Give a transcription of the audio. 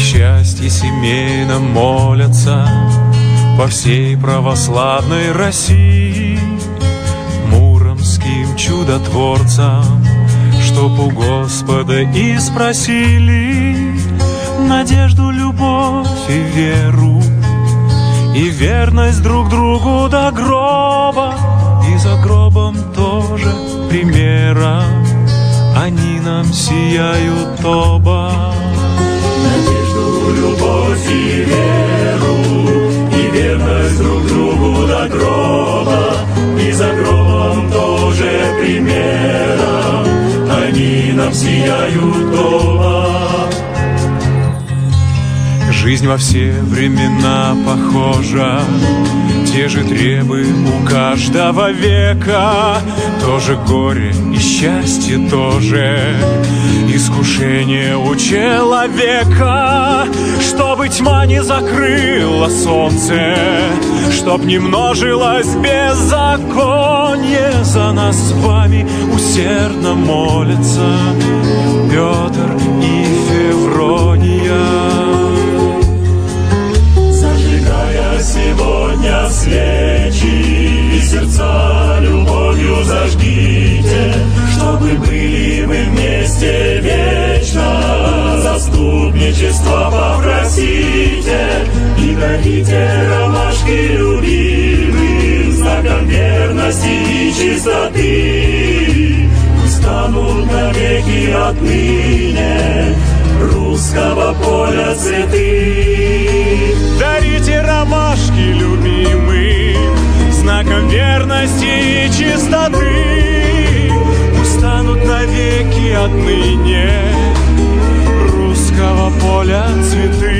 Счастье семейном молятся По всей православной России. Муромским чудотворцам Чтоб у Господа и спросили Надежду, любовь и веру И верность друг другу до гроба И за гробом тоже примера. Они нам сияют оба любовь и веру И верность друг другу до гроба И за гробом тоже примером Они нам сияют оба Жизнь во все времена похожа. Те же требы у каждого века. Тоже горе и счастье тоже Искушение у человека Чтобы тьма не закрыла солнце Чтоб не множилось беззаконие За нас с вами. Усердно молятся Петр и Феврония. Зажигая сегодня свечи И сердца любовью зажгите Чтобы были мы вместе вечно Заступничество попросите. И дарите ромашки любимым Знаком верности и чистоты. Пусть станут навеки отныне Русского поля цветы. Дарите ромашки любимым Знаком верности и чистоты отныне Русского поля цветы